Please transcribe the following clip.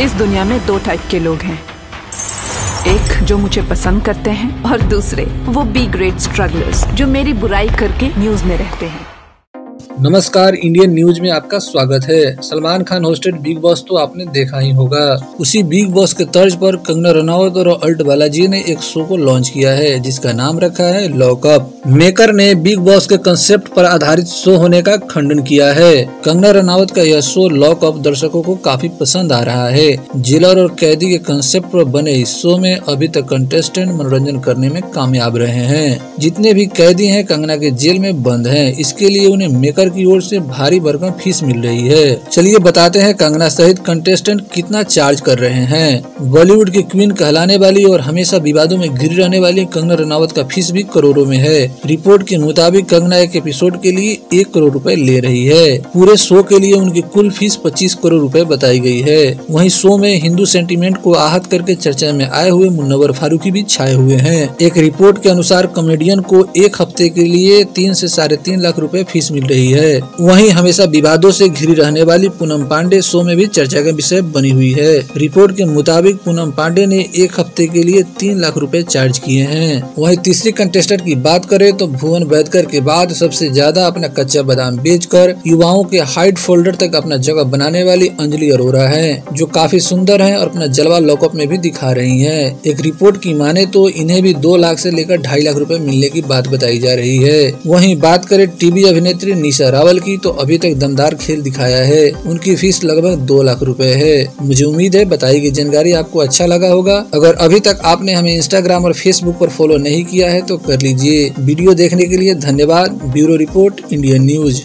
इस दुनिया में दो टाइप के लोग हैं। एक जो मुझे पसंद करते हैं और दूसरे वो बी ग्रेट स्ट्रगलर्स जो मेरी बुराई करके न्यूज़ में रहते हैं। नमस्कार इंडियन न्यूज़ में आपका स्वागत है। Salman Khan hosted big boss तो आपने देखा ही होगा। उसी बिग बॉस के तर्ज पर कंगना रनावत और अल्ट बालाजी ने एक शो को लॉन्च किया है, जिसका नाम रखा है लॉकअप मेकर ने बिग बॉस के कंसेप्ट पर आधारित शो होने का खंडन किया है। कंगना रनावत का यह शो लॉकअप दर्शकों को काफ़ी पसंद आ रहा है। जेलर और कैदी के कंसेप्ट पर बने इस शो में अभी तक कंटेस्टेंट मनोरंजन करने में कामयाब रहे हैं। जितने भी कैदी है, कंगना के जेल में बंद है। इसके लिए उन्हें मेकर सरकार की ओर से भारी भरकम फ़ीस मिल रही है। चलिए बताते हैं कंगना सहित कंटेस्टेंट कितना चार्ज कर रहे हैं। बॉलीवुड की क्वीन कहलाने वाली और हमेशा विवादों में घिरी रहने वाली कंगना रनावत का फ़ीस भी करोड़ों में है। रिपोर्ट के मुताबिक कंगना एक एपिसोड के लिए एक करोड़ रूपए ले रही है। पूरे शो के लिए उनकी कुल फ़ीस पच्चीस करोड़ रूपए बताई गई है। वही शो में हिंदू सेंटीमेंट को आहत करके चर्चा में आए हुए मुन्नवर फारूकी भी छाए हुए हैं। एक रिपोर्ट के अनुसार कॉमेडियन को एक हफ़्ते के लिए तीन से साढ़े तीन लाख रूपए फ़ीस मिल रही है। है। वहीं हमेशा विवादों से घिरी रहने वाली पूनम पांडे शो में भी चर्चा का विषय बनी हुई है। रिपोर्ट के मुताबिक पूनम पांडे ने एक हफ़्ते के लिए तीन लाख रुपए चार्ज किए हैं। वहीं तीसरी कंटेस्टेंट की बात करें तो भुवन बैदकर के बाद सबसे ज़्यादा अपना कच्चा बादाम बेचकर युवाओं के हाइट फोल्डर तक अपना जगह बनाने वाली अंजलि अरोरा है, जो काफ़ी सुंदर है और अपना जलवा लॉकअप में भी दिखा रही है। एक रिपोर्ट की माने तो इन्हें भी दो लाख से लेकर ढाई लाख रुपए मिलने की बात बताई जा रही है। वहीं बात करें टीवी अभिनेत्री निशा रावल की तो अभी तक दमदार खेल दिखाया है। उनकी फ़ीस लगभग दो लाख रुपए है। मुझे उम्मीद है, बताई गई जानकारी आपको अच्छा लगा होगा। अगर अभी तक आपने हमें इंस्टाग्राम और फेसबुक पर फॉलो नहीं किया है तो कर लीजिए। वीडियो देखने के लिए धन्यवाद। Bureau report, Indian news.